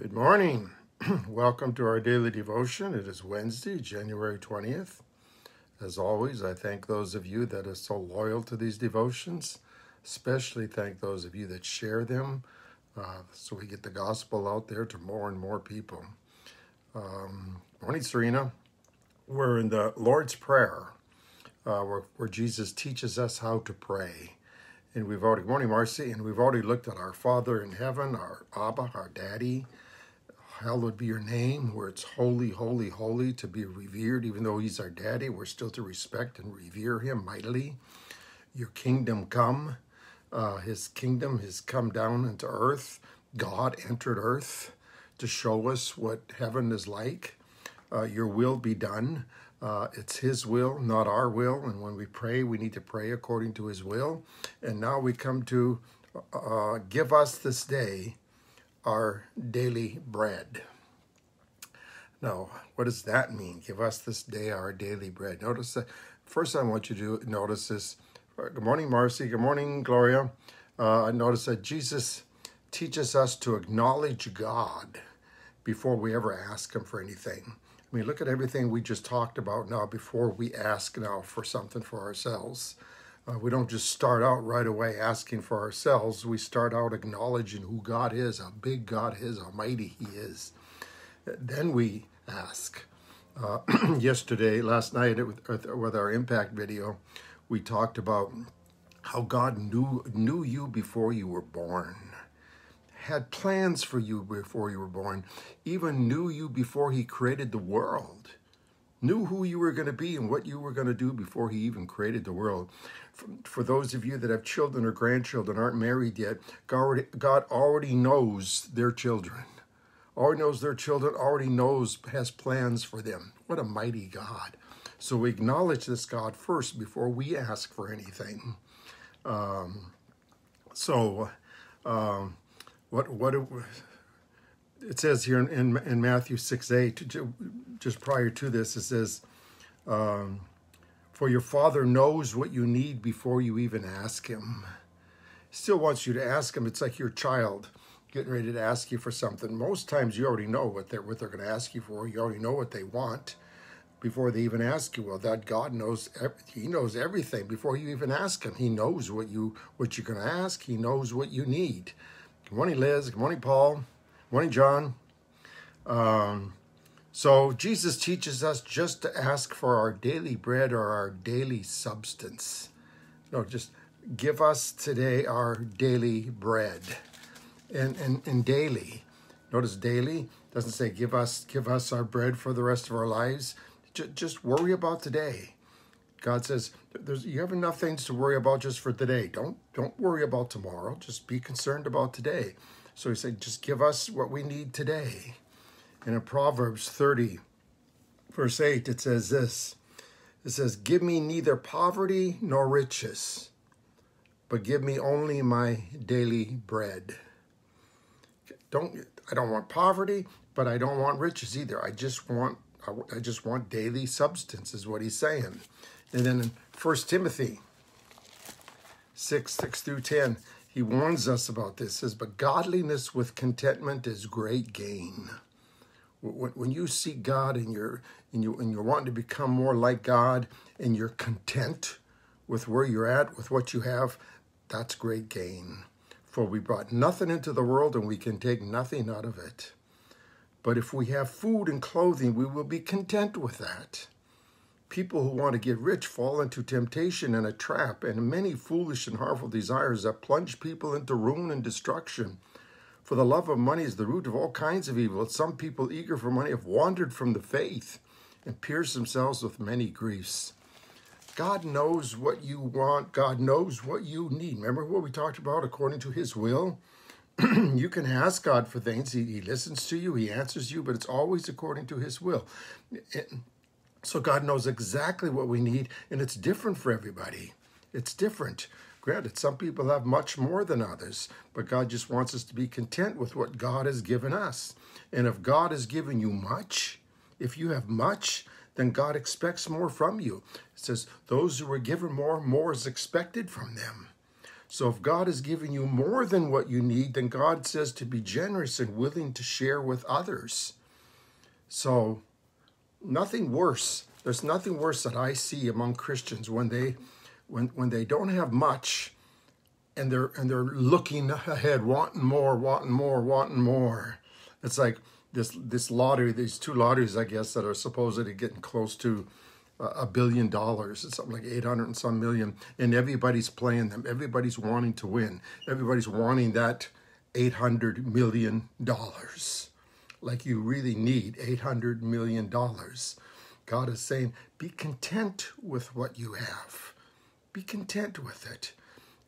Good morning. Welcome to our daily devotion. It is Wednesday, January 20th. As always, I thank those of you that are so loyal to these devotions, especially thank those of you that share them uh, so we get the gospel out there to more and more people. Um, morning, Serena. We're in the Lord's Prayer, uh, where, where Jesus teaches us how to pray. And we've already, morning, Marcy, and we've already looked at our Father in heaven, our Abba, our Daddy, hallowed be your name, where it's holy, holy, holy to be revered. Even though he's our daddy, we're still to respect and revere him mightily. Your kingdom come. Uh, his kingdom has come down into earth. God entered earth to show us what heaven is like. Uh, your will be done. Uh, it's His will, not our will. And when we pray, we need to pray according to His will. And now we come to uh, give us this day our daily bread. Now, what does that mean? Give us this day our daily bread. Notice that first I want you to notice this. Good morning, Marcy. Good morning, Gloria. Uh, I notice that Jesus teaches us to acknowledge God before we ever ask Him for anything. I mean, look at everything we just talked about now before we ask now for something for ourselves. Uh, we don't just start out right away asking for ourselves. We start out acknowledging who God is, how big God is, how mighty He is. Then we ask. Uh, yesterday, last night, with, with our impact video, we talked about how God knew knew you before you were born, had plans for you before you were born, even knew you before He created the world knew who you were going to be and what you were going to do before he even created the world. For, those of you that have children or grandchildren aren't married yet, God already, God already knows their children. Already knows their children, already knows, has plans for them. What a mighty God. So we acknowledge this God first before we ask for anything. Um, so, um, what, what, it says here in, in, in, Matthew 6 8, just prior to this, it says, um, For your Father knows what you need before you even ask Him. Still wants you to ask Him. It's like your child getting ready to ask you for something. Most times you already know what they're, what they're going to ask you for. You already know what they want before they even ask you. Well, that God knows, He knows everything before you even ask Him. He knows what, you, what you're going to ask, He knows what you need. Good morning, Liz. Good morning, Paul. Morning, John. Um, so Jesus teaches us just to ask for our daily bread or our daily substance. No, just give us today our daily bread. And, and, and daily. Notice daily doesn't say give us give us our bread for the rest of our lives. Just, just worry about today. God says there's you have enough things to worry about just for today. Don't don't worry about tomorrow. Just be concerned about today. So he said, just give us what we need today. And in Proverbs 30, verse 8, it says this It says, Give me neither poverty nor riches, but give me only my daily bread. Don't I don't want poverty, but I don't want riches either. I just want I just want daily substance, is what he's saying. And then in 1 Timothy 6, 6 through 10, he warns us about this. Says, but godliness with contentment is great gain. When you seek God and you're and you and you're wanting to become more like God and you're content with where you're at, with what you have, that's great gain. For we brought nothing into the world and we can take nothing out of it. But if we have food and clothing, we will be content with that. People who want to get rich fall into temptation and a trap and many foolish and harmful desires that plunge people into ruin and destruction. For the love of money is the root of all kinds of evil. Some people eager for money have wandered from the faith and pierced themselves with many griefs. God knows what you want. God knows what you need. Remember what we talked about according to his will? you can ask God for things. He, he, listens to you. He answers you, but it's always according to his will. It, so God knows exactly what we need, and it's different for everybody. It's different. Granted, some people have much more than others, but God just wants us to be content with what God has given us. And if God has given you much, if you have much, then God expects more from you. It says, Those who are given more, more is expected from them. So if God has given you more than what you need, then God says to be generous and willing to share with others. So nothing worse. There's nothing worse that I see among Christians when they when when they don't have much and they're and they're looking ahead, wanting more, wanting more, wanting more. It's like this this lottery, these two lotteries, I guess, that are supposedly getting close to a billion dollars. It's something like 800 and some million. And everybody's playing them. Everybody's wanting to win. Everybody's wanting that 800 million dollars. Like you really need 800 million dollars. God is saying, be content with what you have. Be content with it.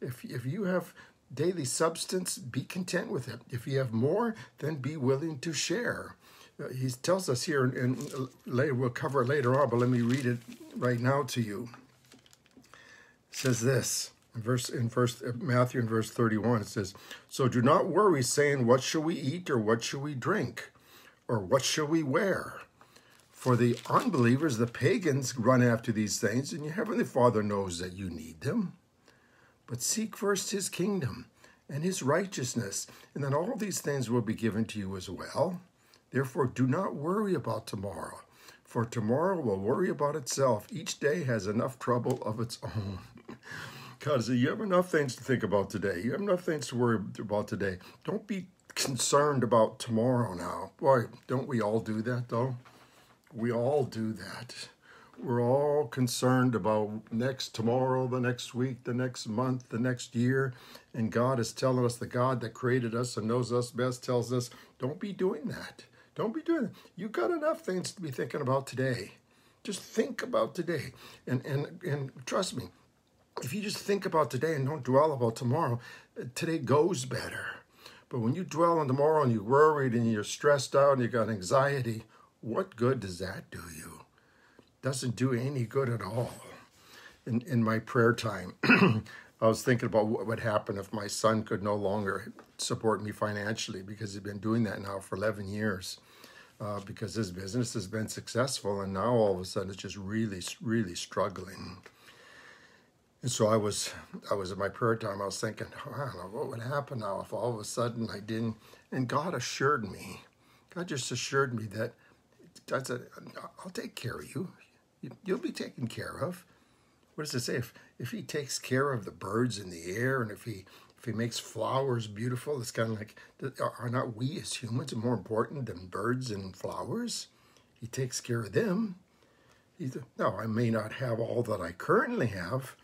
If, if you have daily substance, be content with it. If you have more, then be willing to share. Uh, he tells us here, and later we'll cover it later on, but let me read it right now to you. It says this in verse in first uh, Matthew in verse 31. It says, So do not worry, saying, What shall we eat, or what shall we drink, or what shall we wear? For the unbelievers, the pagans, run after these things, and your heavenly Father knows that you need them. But seek first his kingdom and his righteousness, and then all these things will be given to you as well. Therefore, do not worry about tomorrow, for tomorrow will worry about itself. Each day has enough trouble of its own. Because you have enough things to think about today. You have enough things to worry about today. Don't be concerned about tomorrow now. Boy, don't we all do that, though? We all do that. We're all concerned about next tomorrow, the next week, the next month, the next year. And God is telling us, the God that created us and knows us best tells us, don't be doing that. Don't be doing that. You've got enough things to be thinking about today. Just think about today. And, and, and trust me, if you just think about today and don't dwell about tomorrow, today goes better. But when you dwell on tomorrow and you're worried and you're stressed out and you got anxiety, what good does that do you? Doesn't do any good at all. In, in my prayer time, I was thinking about what would happen if my son could no longer support me financially because he's been doing that now for 11 years. Uh, because his business has been successful, and now all of a sudden it's just really, really struggling. And so I was, I was at my prayer time. I was thinking, oh, what would happen now if all of a sudden I didn't? And God assured me, God just assured me that God said, "I'll take care of you. You'll be taken care of." what does it say? If if he takes care of the birds in the air, and if he if he makes flowers beautiful, it's kind of like are not we as humans more important than birds and flowers? He takes care of them. He's, no, I may not have all that I currently have,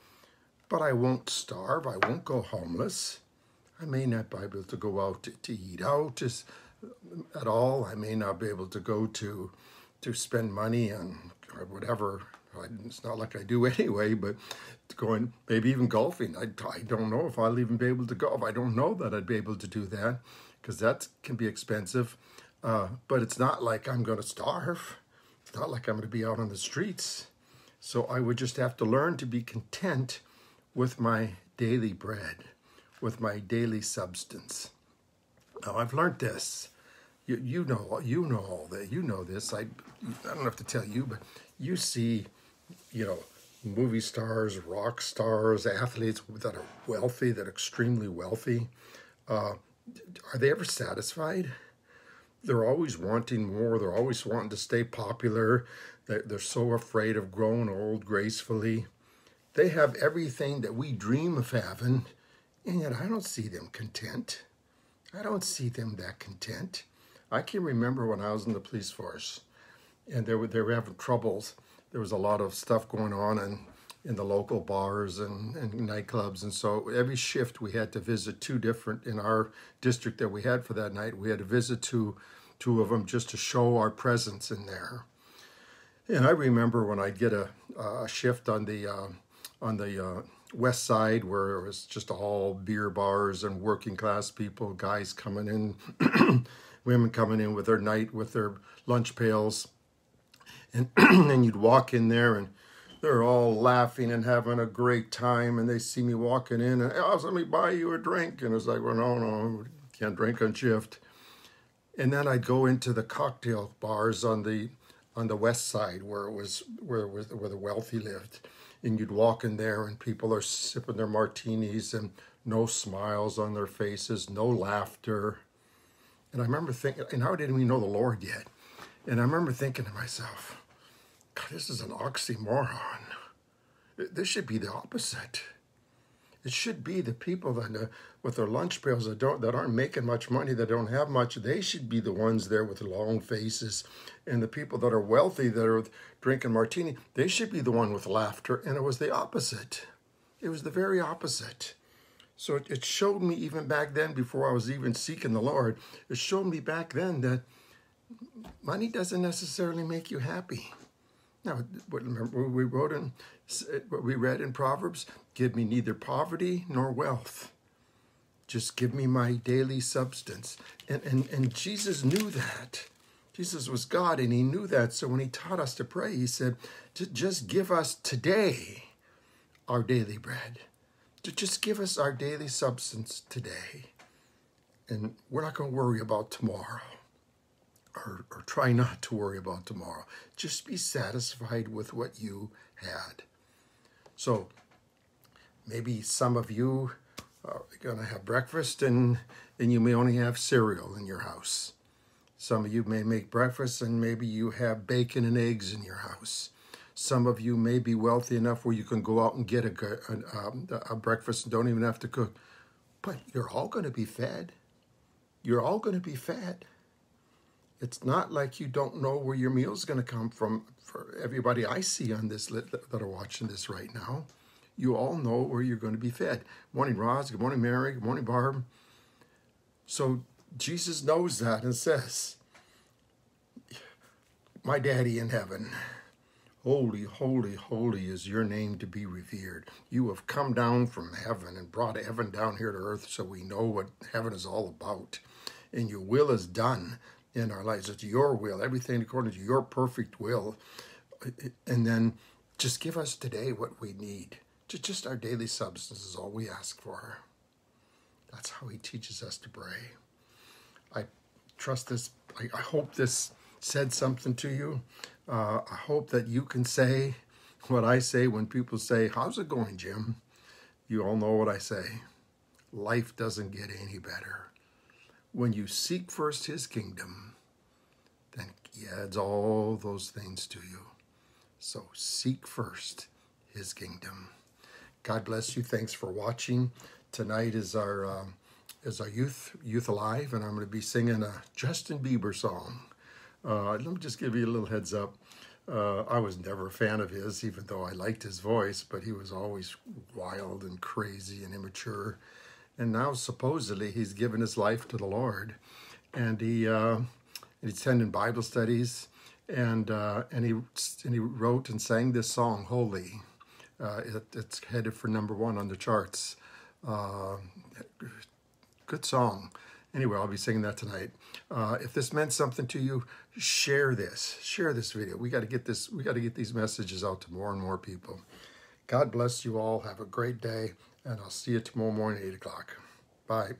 but I won't starve. I won't go homeless. I may not be able to go out to, to eat out at all. I may not be able to go to to spend money on whatever it's not like I do anyway, but going maybe even golfing. I, I don't know if I'll even be able to golf. I don't know that I'd be able to do that because that can be expensive. Uh, but it's not like I'm going to starve. It's not like I'm going to be out on the streets. So I would just have to learn to be content with my daily bread, with my daily substance. Now I've learned this. You, you know you know all that. You know this. I I don't have to tell you, but you see you know, movie stars, rock stars, athletes that are wealthy, that are extremely wealthy, uh, are they ever satisfied? They're always wanting more. They're always wanting to stay popular. They're, they're so afraid of growing old gracefully. They have everything that we dream of having, and yet I don't see them content. I don't see them that content. I can remember when I was in the police force, and they were they were having troubles there was a lot of stuff going on in, in the local bars and, and nightclubs. And so every shift we had to visit two different, in our district that we had for that night, we had to visit two, two of them just to show our presence in there. And I remember when I'd get a, a shift on the, uh, on the uh, west side where it was just all beer bars and working class people, guys coming in, women coming in with their night, with their lunch pails. And and you'd walk in there and they're all laughing and having a great time and they see me walking in and oh let me buy you a drink. And it's like well no no can't drink on shift. And then I'd go into the cocktail bars on the on the west side where it was where where the wealthy lived and you'd walk in there and people are sipping their martinis and no smiles on their faces, no laughter. And I remember thinking, and I didn't even know the Lord yet. And I remember thinking to myself, God, this is an oxymoron. This should be the opposite. It should be the people that uh, with their lunch pails that don't that aren't making much money, that don't have much. They should be the ones there with long faces, and the people that are wealthy that are drinking martini, they should be the one with laughter. And it was the opposite. It was the very opposite. So it, it showed me even back then, before I was even seeking the Lord, it showed me back then that money doesn't necessarily make you happy. Now, remember we wrote in, what we read in Proverbs? Give me neither poverty nor wealth. Just give me my daily substance. And, and, and Jesus knew that. Jesus was God and he knew that. So when he taught us to pray, he said, just give us today our daily bread. To just give us our daily substance today. And we're not going to worry about tomorrow or, or try not to worry about tomorrow. Just be satisfied with what you had. So maybe some of you are going to have breakfast and, and you may only have cereal in your house. Some of you may make breakfast and maybe you have bacon and eggs in your house. Some of you may be wealthy enough where you can go out and get a, a, um, a breakfast and don't even have to cook. But you're all going to be fed. You're all going to be fed. It's not like you don't know where your meal's going to come from. For everybody I see on this that are watching this right now, you all know where you're going to be fed. Morning, Roz. Good morning, Mary. Good morning, Barb. So Jesus knows that and says, My daddy in heaven, holy, holy, holy is your name to be revered. You have come down from heaven and brought heaven down here to earth so we know what heaven is all about. And your will is done in our lives. It's your will, everything according to your perfect will. And then just give us today what we need. Just our daily substance is all we ask for. That's how he teaches us to pray. I trust this. I, hope this said something to you. Uh, I hope that you can say what I say when people say, How's it going, Jim? You all know what I say. Life doesn't get any better when you seek first his kingdom, then he adds all those things to you. So seek first his kingdom. God bless you. Thanks for watching. Tonight is our um, is our youth youth alive, and I'm going to be singing a Justin Bieber song. Uh, let me just give you a little heads up. Uh, I was never a fan of his, even though I liked his voice, but he was always wild and crazy and immature and now supposedly he's given his life to the Lord, and he uh, he's attending Bible studies, and uh, and he and he wrote and sang this song, "Holy." Uh, it, it's headed for number one on the charts. Uh, good song. Anyway, I'll be singing that tonight. Uh, if this meant something to you, share this. Share this video. We got to get this. We got to get these messages out to more and more people. God bless you all. Have a great day and I'll see you tomorrow morning, at 8 o'clock. Bye.